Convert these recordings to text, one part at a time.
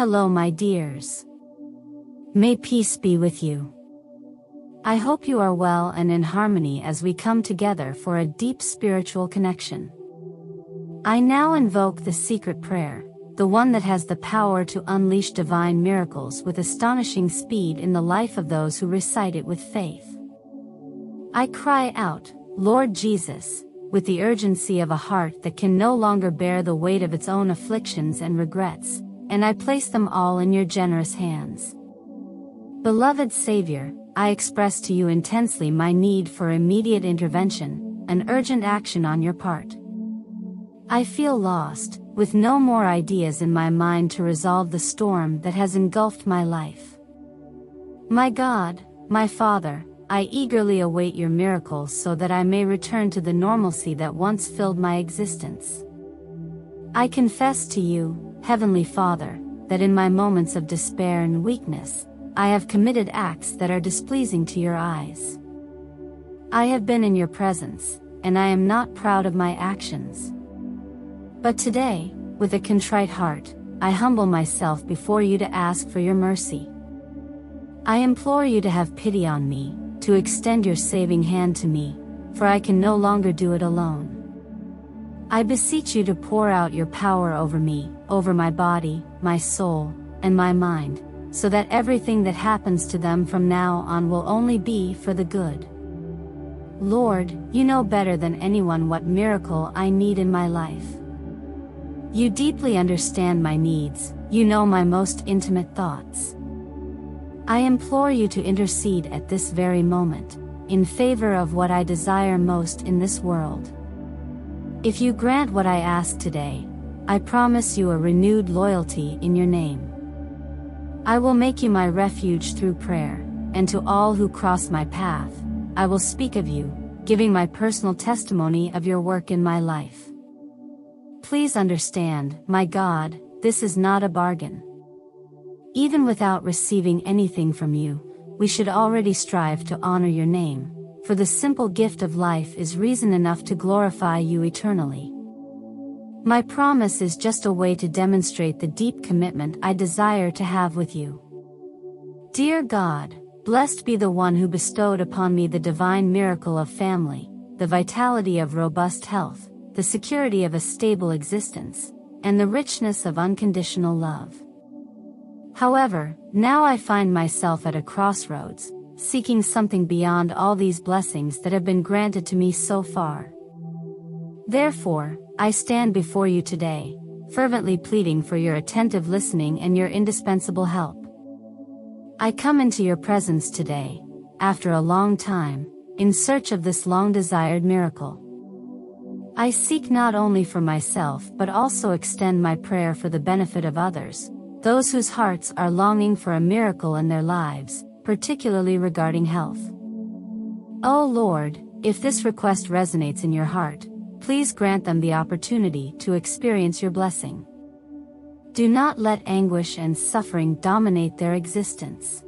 Hello, my dears. May peace be with you. I hope you are well and in harmony as we come together for a deep spiritual connection. I now invoke the secret prayer, the one that has the power to unleash divine miracles with astonishing speed in the life of those who recite it with faith. I cry out, Lord Jesus, with the urgency of a heart that can no longer bear the weight of its own afflictions and regrets, and I place them all in your generous hands. Beloved Savior, I express to you intensely my need for immediate intervention, an urgent action on your part. I feel lost, with no more ideas in my mind to resolve the storm that has engulfed my life. My God, my Father, I eagerly await your miracles so that I may return to the normalcy that once filled my existence. I confess to you, Heavenly Father, that in my moments of despair and weakness, I have committed acts that are displeasing to your eyes. I have been in your presence, and I am not proud of my actions. But today, with a contrite heart, I humble myself before you to ask for your mercy. I implore you to have pity on me, to extend your saving hand to me, for I can no longer do it alone. I beseech you to pour out your power over me, over my body, my soul, and my mind, so that everything that happens to them from now on will only be for the good. Lord, you know better than anyone what miracle I need in my life. You deeply understand my needs, you know my most intimate thoughts. I implore you to intercede at this very moment, in favor of what I desire most in this world. If you grant what I ask today, I promise you a renewed loyalty in your name. I will make you my refuge through prayer, and to all who cross my path, I will speak of you, giving my personal testimony of your work in my life. Please understand, my God, this is not a bargain. Even without receiving anything from you, we should already strive to honor your name, for the simple gift of life is reason enough to glorify you eternally. My promise is just a way to demonstrate the deep commitment I desire to have with you. Dear God, blessed be the one who bestowed upon me the divine miracle of family, the vitality of robust health, the security of a stable existence, and the richness of unconditional love. However, now I find myself at a crossroads, seeking something beyond all these blessings that have been granted to me so far. Therefore, I stand before you today, fervently pleading for your attentive listening and your indispensable help. I come into your presence today, after a long time, in search of this long desired miracle. I seek not only for myself but also extend my prayer for the benefit of others, those whose hearts are longing for a miracle in their lives, particularly regarding health. Oh Lord, if this request resonates in your heart, please grant them the opportunity to experience your blessing. Do not let anguish and suffering dominate their existence.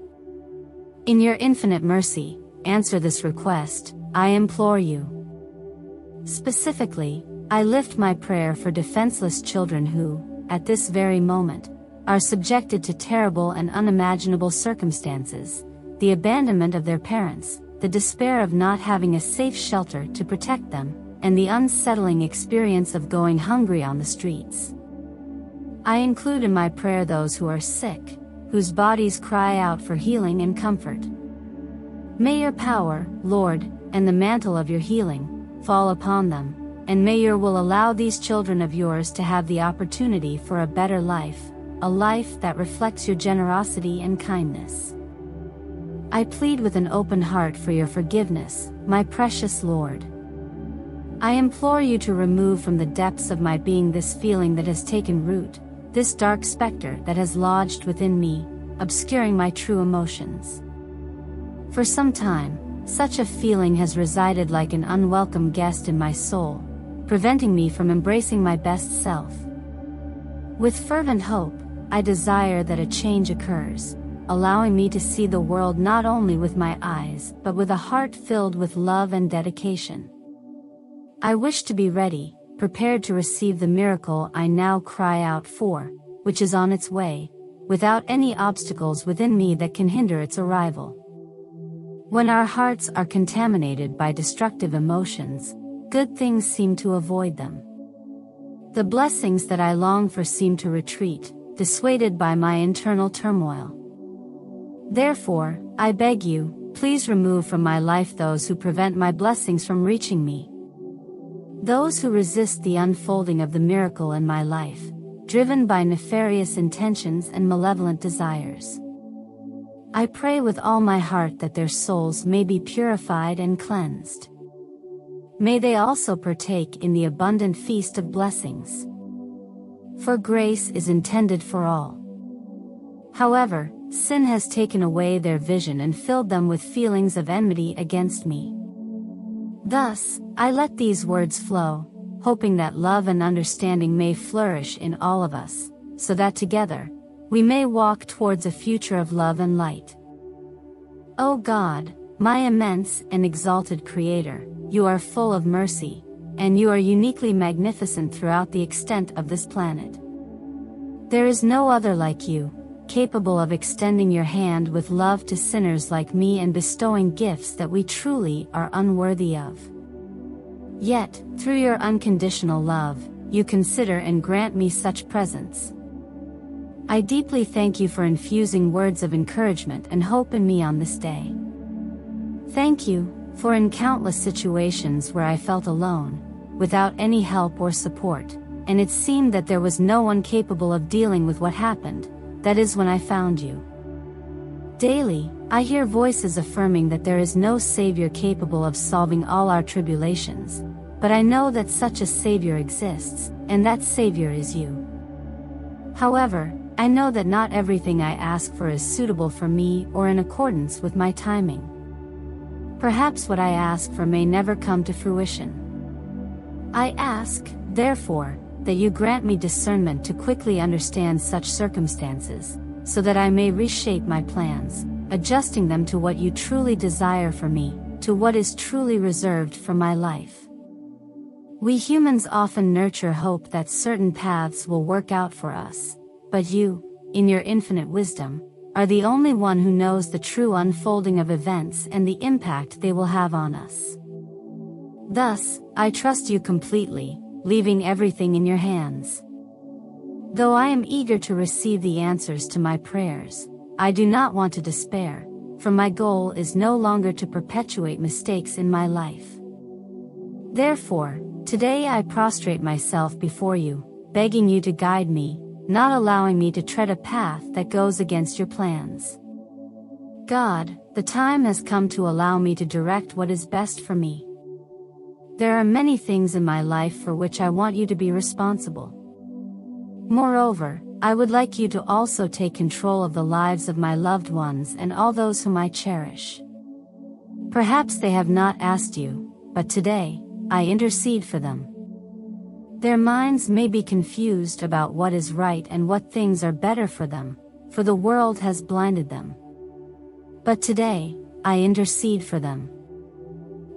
In your infinite mercy, answer this request, I implore you. Specifically, I lift my prayer for defenseless children who, at this very moment, are subjected to terrible and unimaginable circumstances, the abandonment of their parents, the despair of not having a safe shelter to protect them, and the unsettling experience of going hungry on the streets. I include in my prayer those who are sick, whose bodies cry out for healing and comfort. May your power, Lord, and the mantle of your healing, fall upon them, and may your will allow these children of yours to have the opportunity for a better life, a life that reflects your generosity and kindness. I plead with an open heart for your forgiveness, my precious Lord. I implore you to remove from the depths of my being this feeling that has taken root, this dark specter that has lodged within me, obscuring my true emotions. For some time, such a feeling has resided like an unwelcome guest in my soul, preventing me from embracing my best self. With fervent hope, I desire that a change occurs, allowing me to see the world not only with my eyes but with a heart filled with love and dedication. I wish to be ready, prepared to receive the miracle I now cry out for, which is on its way, without any obstacles within me that can hinder its arrival. When our hearts are contaminated by destructive emotions, good things seem to avoid them. The blessings that I long for seem to retreat, dissuaded by my internal turmoil. Therefore, I beg you, please remove from my life those who prevent my blessings from reaching me. Those who resist the unfolding of the miracle in my life, driven by nefarious intentions and malevolent desires. I pray with all my heart that their souls may be purified and cleansed. May they also partake in the abundant feast of blessings. For grace is intended for all. However, sin has taken away their vision and filled them with feelings of enmity against me. Thus, I let these words flow, hoping that love and understanding may flourish in all of us, so that together, we may walk towards a future of love and light. O God, my immense and exalted Creator, you are full of mercy, and you are uniquely magnificent throughout the extent of this planet. There is no other like you, capable of extending your hand with love to sinners like me and bestowing gifts that we truly are unworthy of. Yet, through your unconditional love, you consider and grant me such presents. I deeply thank you for infusing words of encouragement and hope in me on this day. Thank you, for in countless situations where I felt alone, without any help or support, and it seemed that there was no one capable of dealing with what happened, that is when I found you. Daily, I hear voices affirming that there is no Savior capable of solving all our tribulations, but I know that such a Savior exists, and that Savior is you. However, I know that not everything I ask for is suitable for me or in accordance with my timing. Perhaps what I ask for may never come to fruition. I ask, therefore, that you grant me discernment to quickly understand such circumstances, so that I may reshape my plans, adjusting them to what you truly desire for me, to what is truly reserved for my life. We humans often nurture hope that certain paths will work out for us, but you, in your infinite wisdom, are the only one who knows the true unfolding of events and the impact they will have on us. Thus, I trust you completely, leaving everything in your hands. Though I am eager to receive the answers to my prayers, I do not want to despair, for my goal is no longer to perpetuate mistakes in my life. Therefore, today I prostrate myself before you, begging you to guide me, not allowing me to tread a path that goes against your plans. God, the time has come to allow me to direct what is best for me. There are many things in my life for which I want you to be responsible. Moreover, I would like you to also take control of the lives of my loved ones and all those whom I cherish. Perhaps they have not asked you, but today, I intercede for them. Their minds may be confused about what is right and what things are better for them, for the world has blinded them. But today, I intercede for them.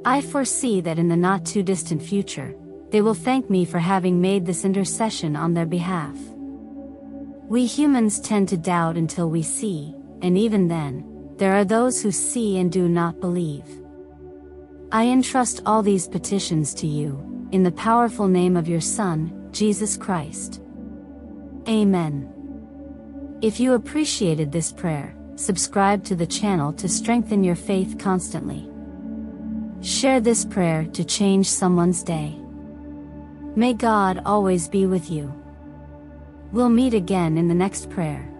I foresee that in the not too distant future, they will thank me for having made this intercession on their behalf. We humans tend to doubt until we see, and even then, there are those who see and do not believe. I entrust all these petitions to you, in the powerful name of your Son, Jesus Christ. Amen. If you appreciated this prayer, subscribe to the channel to strengthen your faith constantly. Share this prayer to change someone's day. May God always be with you. We'll meet again in the next prayer.